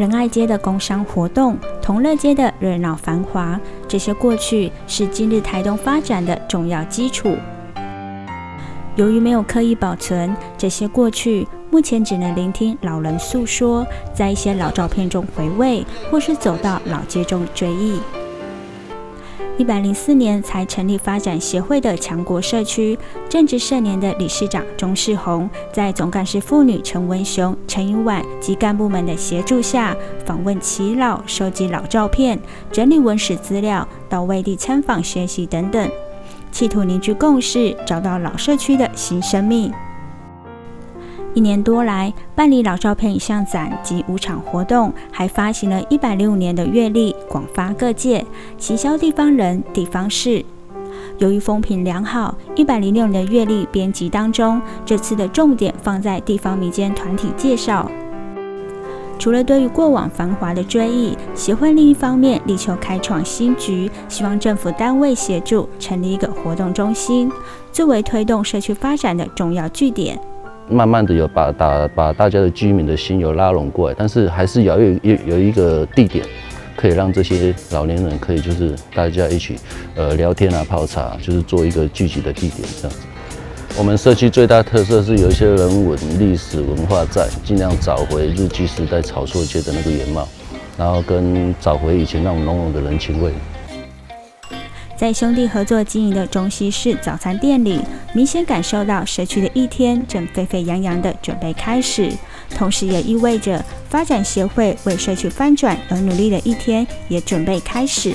仁爱街的工商活动，同乐街的热闹繁华，这些过去是今日台东发展的重要基础。由于没有刻意保存这些过去，目前只能聆听老人诉说，在一些老照片中回味，或是走到老街中追忆。一百零四年才成立发展协会的强国社区，正值盛年的理事长钟世宏，在总干事妇女陈文雄、陈云婉及干部们的协助下，访问耆老，收集老照片，整理文史资料，到外地参访学习等等，企图凝聚共识，找到老社区的新生命。一年多来，办理老照片影像展及五场活动，还发行了一百零五年的月历，广发各界，行销地方人、地方事。由于风评良好，一百零六年的月历编辑当中，这次的重点放在地方民间团体介绍。除了对于过往繁华的追忆，协会另一方面力求开创新局，希望政府单位协助成立一个活动中心，作为推动社区发展的重要据点。慢慢的有把打把大家的居民的心有拉拢过来，但是还是要有有有一个地点，可以让这些老年人可以就是大家一起呃聊天啊泡茶，就是做一个聚集的地点这样子。我们社区最大特色是有一些人文历史文化在，尽量找回日据时代草厝街的那个原貌，然后跟找回以前那种浓浓的人情味。在兄弟合作经营的中西式早餐店里，明显感受到社区的一天正沸沸扬扬的准备开始，同时也意味着发展协会为社区翻转而努力的一天也准备开始。